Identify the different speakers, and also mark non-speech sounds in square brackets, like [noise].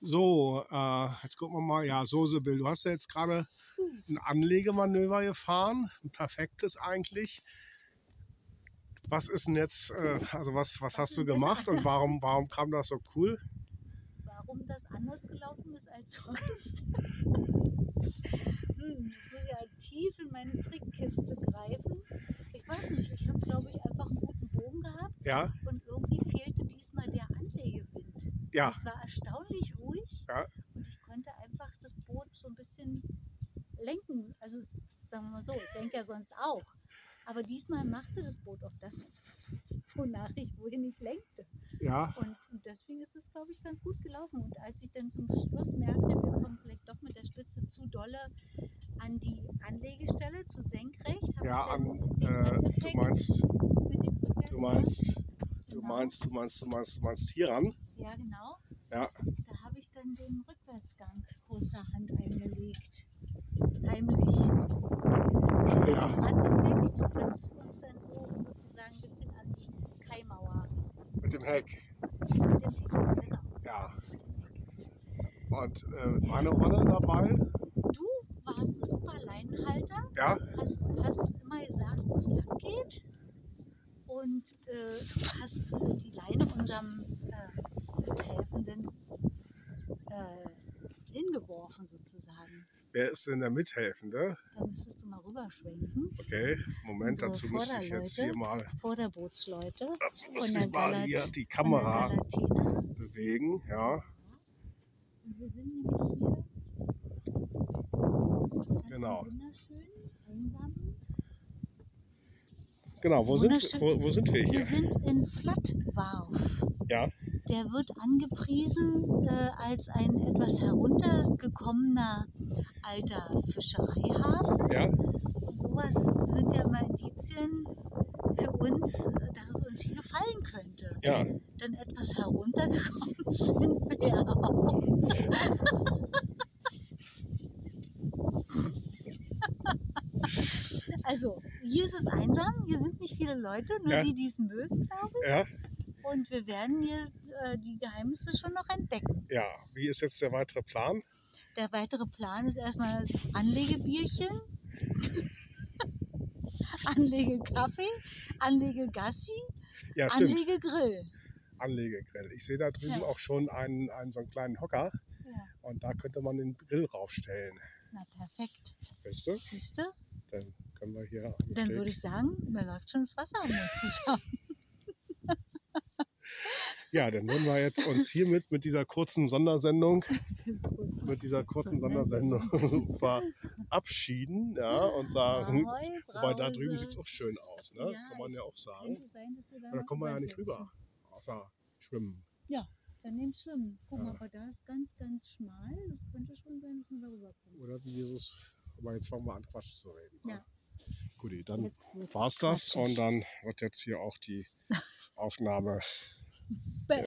Speaker 1: So, äh, jetzt gucken wir mal. Ja, so Sibyl, du hast ja jetzt gerade ein Anlegemanöver gefahren. Ein perfektes eigentlich. Was ist denn jetzt, äh, also was, was hast du
Speaker 2: jetzt
Speaker 1: gemacht und warum, warum kam das so cool?
Speaker 2: Warum das anders gelaufen ist als [laughs] sonst? hm, ich muss ja tief in meine Trickkiste greifen. Ich weiß nicht, ich habe, glaube ich, einfach einen guten Bogen gehabt
Speaker 1: Ja,
Speaker 2: und irgendwie fehlte diesmal der Anlegewind.
Speaker 1: ja,
Speaker 2: Es war erstaunlich ruhig
Speaker 1: Ja.
Speaker 2: und ich konnte einfach das Boot so ein bisschen lenken. Also es- sagen wir mal so, ich denke ja sonst auch. Aber diesmal machte das Boot auch das, wonach ich wohin ich lenkte.
Speaker 1: ja,
Speaker 2: Und, und deswegen ist es, glaube ich, ganz gut gelaufen. Und als ich dann zum Schluss merkte, wir kommen vielleicht doch mit der Spitze zu dolle an die Anlegestelle, zu senkrecht, habe
Speaker 1: ja,
Speaker 2: ich dann
Speaker 1: an, äh, du meinst,
Speaker 2: mit dem Rückwärtsgang.
Speaker 1: du meinst, du meinst, du meinst, du meinst, du meinst hier ran.
Speaker 2: Ja, genau.
Speaker 1: Ja.
Speaker 2: Da habe ich dann den Rückwärtsgang kurzerhand eingelegt. Heimlich.
Speaker 1: Ja,
Speaker 2: Randeffekt, das ist uns dann so sozusagen ein bisschen an die Kaimauer
Speaker 1: mit dem Heck.
Speaker 2: mit dem Heck. Genau.
Speaker 1: Ja. Und äh, meine Rolle dabei,
Speaker 2: Du warst ein super Leinenhalter.
Speaker 1: ja,
Speaker 2: hast, hast immer gesagt, wo es lang geht und äh, hast äh, die Leine unserem äh, Mithelfenden äh, hingeworfen sozusagen.
Speaker 1: Wer ist denn der Mithelfende?
Speaker 2: Da müsstest du mal rüberschwenken.
Speaker 1: Okay, Moment,
Speaker 2: Unsere
Speaker 1: dazu muss ich jetzt hier mal,
Speaker 2: Vorderbootsleute
Speaker 1: dazu muss ich mal
Speaker 2: Galat-
Speaker 1: hier die Kamera bewegen, ja.
Speaker 2: Und wir sind nämlich hier
Speaker 1: Genau.
Speaker 2: wunderschön, einsam.
Speaker 1: Genau, wo sind, wo, wo sind wir
Speaker 2: Wir
Speaker 1: hier?
Speaker 2: sind in Flattwarf.
Speaker 1: Ja,
Speaker 2: Der wird angepriesen äh, als ein etwas heruntergekommener alter Fischereihafen.
Speaker 1: ja,
Speaker 2: Und sowas sind ja immer Indizien für uns, dass es uns hier gefallen könnte.
Speaker 1: ja.
Speaker 2: Denn etwas heruntergekommen [laughs] sind wir auch. [laughs] Also, hier ist es einsam, hier sind nicht viele Leute, nur
Speaker 1: Ja.
Speaker 2: die, die es mögen, glaube ich.
Speaker 1: Ja,
Speaker 2: Und wir werden hier äh, die Geheimnisse schon noch entdecken.
Speaker 1: ja. Wie ist jetzt der weitere Plan?
Speaker 2: Der weitere Plan ist erstmal Anlegebierchen, [laughs] Anlegekaffee, Anlegegassi,
Speaker 1: Ja.
Speaker 2: Anlegegrill.
Speaker 1: Anlegegrill. Ich sehe da drüben
Speaker 2: Ja.
Speaker 1: auch schon einen, einen so einen kleinen Hocker
Speaker 2: Ja,
Speaker 1: und da könnte man den Grill raufstellen.
Speaker 2: na perfekt.
Speaker 1: Weißt du?
Speaker 2: Siehst du?
Speaker 1: Dann können wir hier
Speaker 2: Dann würde ich sagen, mir läuft schon das Wasser zusammen.
Speaker 1: Ja, dann würden wir jetzt uns hiermit mit dieser kurzen Sondersendung, [laughs] mit dieser kurzen
Speaker 2: So, ne?
Speaker 1: Sondersendung [laughs] verabschieden, ja, und sagen,
Speaker 2: Ahoi,
Speaker 1: wobei da drüben sieht es auch schön aus, ne?
Speaker 2: Ja,
Speaker 1: Kann man ja auch sagen.
Speaker 2: Sein, da
Speaker 1: kommen wir ja nicht rüber. Außer schwimmen.
Speaker 2: Dann nimm Schwimmen. Guck
Speaker 1: Ja.
Speaker 2: mal, aber da ist ganz, ganz schmal. Das könnte schon sein, dass wir da rüberkommen.
Speaker 1: Oder wie Jesus. Aber jetzt fangen wir an, Quatsch zu reden.
Speaker 2: Ja.
Speaker 1: Guti, dann
Speaker 2: wird's
Speaker 1: war's das und dann wird jetzt hier auch die [laughs] Aufnahme but